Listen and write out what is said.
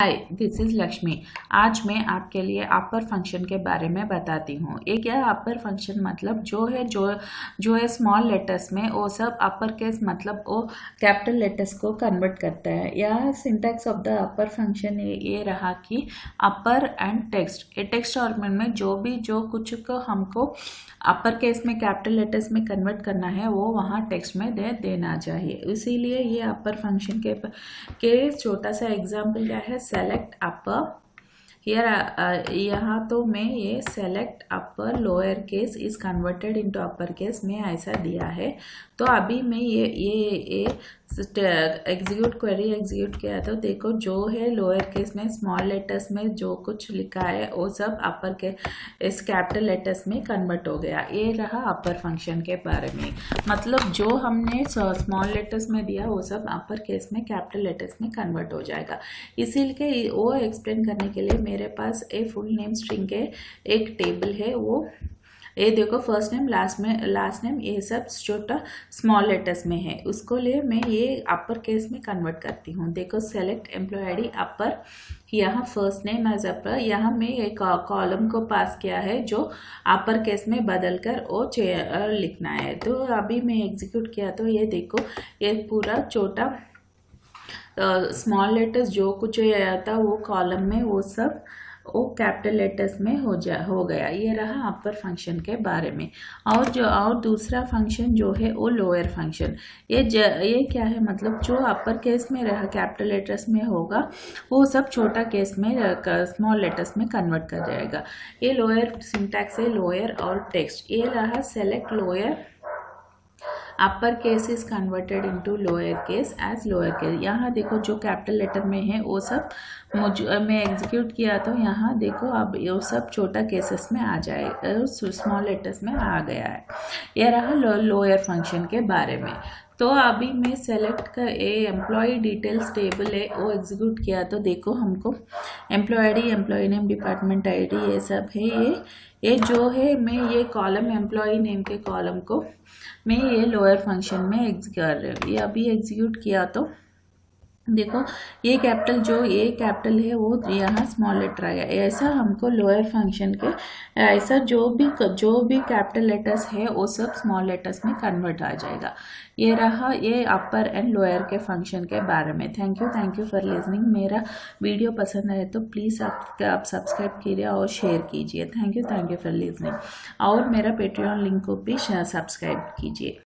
Hi this is Lakshmi आज मैं आपके लिए अपर फ़ंक्शन के बारे में बताती हूँ। एक क्या अपर फ़ंक्शन मतलब जो है, जो जो है स्मॉल लेटर्स में, वो सब अपर केस मतलब वो कैपिटल लेटर्स को कन्वर्ट करता है। या syntax of the upper function ये रहा कि अपर एंड टेक्स्ट ये टेक्स्ट और में जो भी, जो कुछ को हमको अपर केस में कैपिटल लेटर्स में कन्वर्ट करना है, वो वहाँ टेक्स्ट में दे, देना चाहिए। इसीलिए ये अपर फ़ंक्शन के के छोटा सा एग्ज़ाम्पल क्या है? सेलेक्ट हियर यहाँ तो मैं ये select upper lower case is converted into upper case में ऐसा दिया है। तो अभी मैं ये ये ये एग्जीक्यूट क्वेरी एग्जीक्यूट किया तो देखो जो है लोअर केस में स्मॉल लेटर्स में जो कुछ लिखा है, वो सब अपर के, इस कैपिटल लेटर्स में कन्वर्ट हो गया। ये रहा अपर फ़ंक्शन के बारे में। मतलब जो हमने स्मॉल लेटर्स में दिया, वो सब अपर केस में कैपिटल लेटर्स में कन्वर्ट हो जाएगा। इसीलिए वो एक्सप्लेन करने के लिए मेरे पास ए फुल नेम स्ट्रिंग के एक टेबल है वो। ये देखो फ़र्स्ट नेम लास्ट में लास्ट नेम ये सब छोटा स्मॉल लेटर्स में है। उसको लिए मैं ये अपर केस में कन्वर्ट करती हूँ। देखो सेलेक्ट एम्प्लॉय आई अपर यहाँ फ़र्स्ट नेम एज अपर यहाँ मैं एक कॉलम को पास किया है जो अपर केस में बदल कर वो लिखना है। तो अभी मैं एग्जीक्यूट किया तो ये देखो, ये पूरा छोटा स्मॉल लेटर्स जो कुछ था वो कॉलम में वो सब वो कैपिटल लेटर्स में हो जा हो गया। ये रहा अपर फ़ंक्शन के बारे में। और जो और दूसरा फ़ंक्शन जो है वो लोअर फ़ंक्शन ये ज, ये क्या है? मतलब जो अपर केस में रहा कैपिटल लेटर्स में होगा वो सब छोटा केस में स्मॉल लेटर्स में कन्वर्ट कर जाएगा। ये लोअर सिंटैक्स है लोअर और टेक्स्ट ये रहा select lower upper case is converted into lower case as lower case यहाँ देखो जो कैपिटल लेटर में है, वो सब मुझ मैं एग्जीक्यूट किया तो यहाँ देखो अब वो सब छोटा केसेस में आ जाए स्मॉल लेटर्स में आ गया है। यह रहा लोअर फ़ंक्शन के बारे में। तो अभी मैं सेलेक्ट कर ए एम्प्लॉय डिटेल्स टेबल है, वो एग्जीक्यूट किया तो देखो हमको employee I D employee name department ID ये सब है ये। ये जो है, मैं ये कॉलम एम्प्लॉय नेम के कॉलम को मैं ये लोअर फ़ंक्शन में कर रही हूँ। ये अभी एग्जीक्यूट किया तो देखो, ये कैपिटल जो, ये कैपिटल है, वो यहाँ स्मॉल लेटर आया। ऐसा हमको लोअर फ़ंक्शन के, ऐसा जो भी जो भी कैपिटल लेटर्स है, वो सब स्मॉल लेटर्स में कन्वर्ट आ जाएगा। ये रहा, ये अपर एंड लोअर के फ़ंक्शन के बारे में। Thank you thank you for listening मेरा वीडियो पसंद आए तो प्लीज़ आप आप सब्सक्राइब कीजिए और शेयर कीजिए। Thank you thank you for listening और मेरा पेट्रियन लिंक को भी सब्सक्राइब कीजिए।